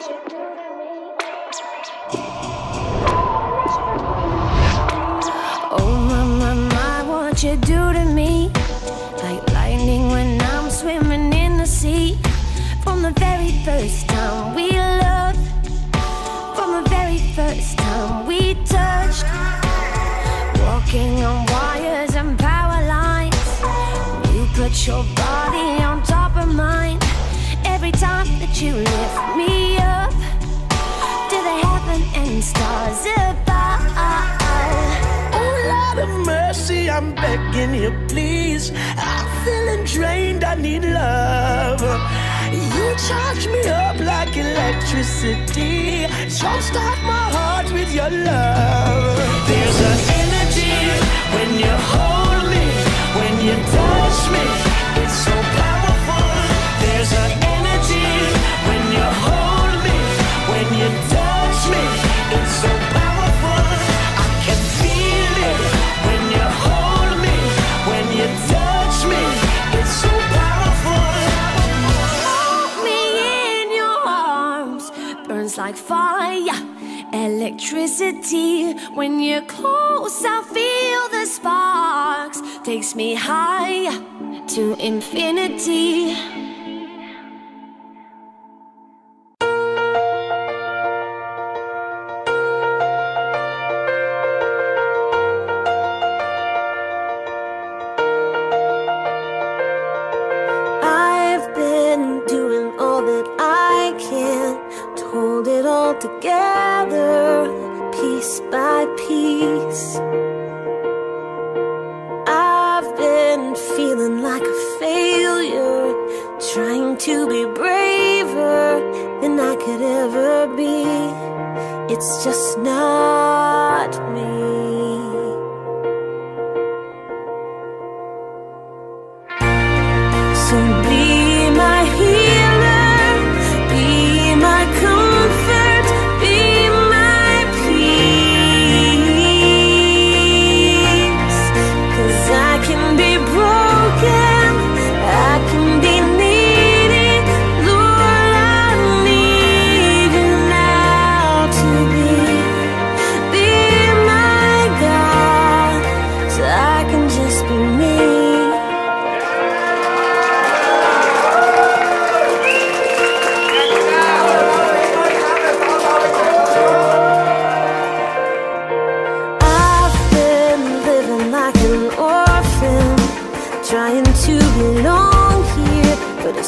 Oh my, my, my, what you do to me Like lightning when I'm swimming in the sea. From the very first time we begging you, please. I'm feeling drained, I need love. You charge me up like electricity. Jumpstart my heart with your love. fire. Electricity When you're close I feel the sparks. Takes me higher To infinity. together piece by piece. I've been feeling like a failure, trying to be braver than I could ever be. It's just not me.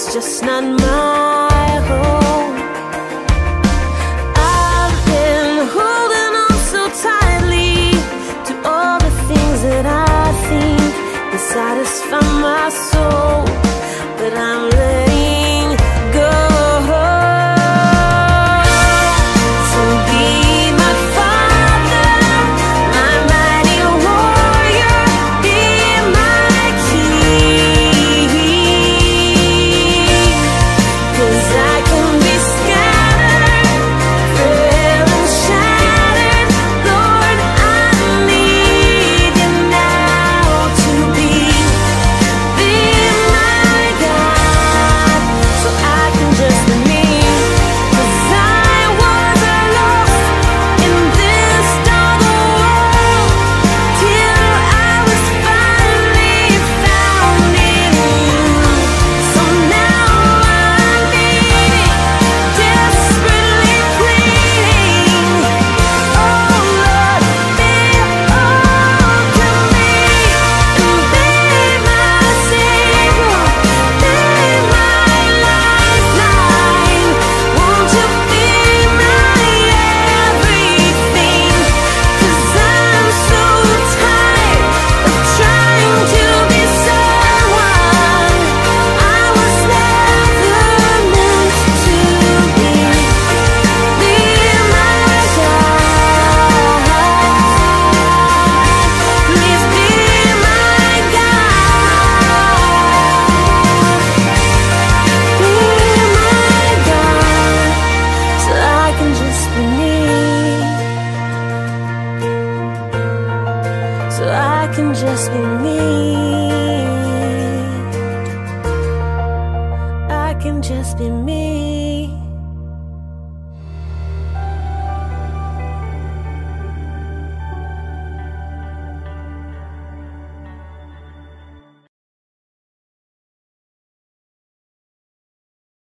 It's just not my home. just be me.